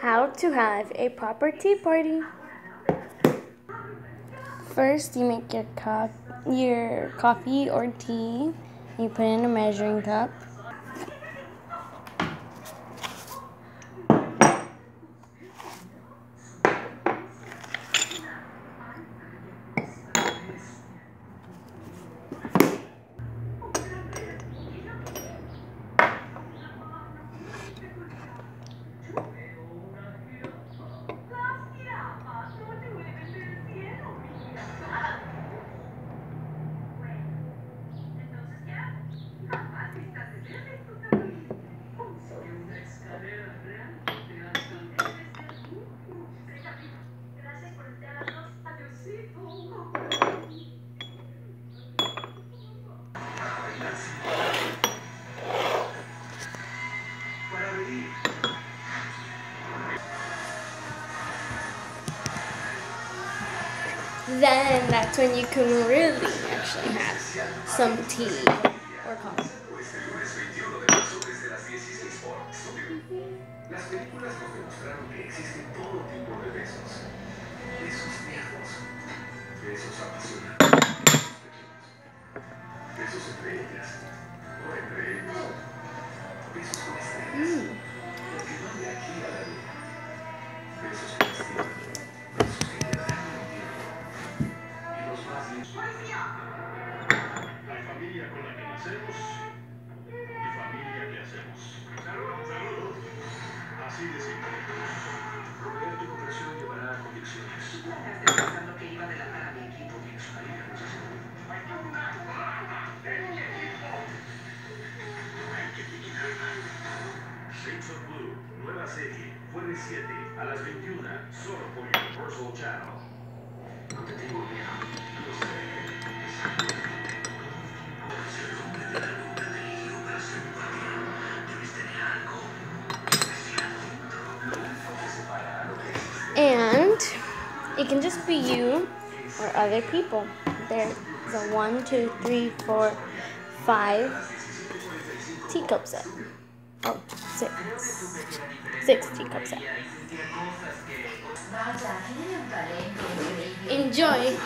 How to have a proper tea party. First, you make your cup, your coffee or tea. You put in a measuring cup. Then that's when you can really actually have some tea or coffee. Las De simple. Romper tu conversión llevará a convicciones. pensando que iba a delatar a mi equipo. Liga de Shades of Blue, nueva serie, jueves 7 a las 21, solo por Universal Channel. No te tengo miedo, lo sé. It can just be you or other people. There's a one, two, three, four, five teacup set. Oh, six. Six teacup set. Enjoy.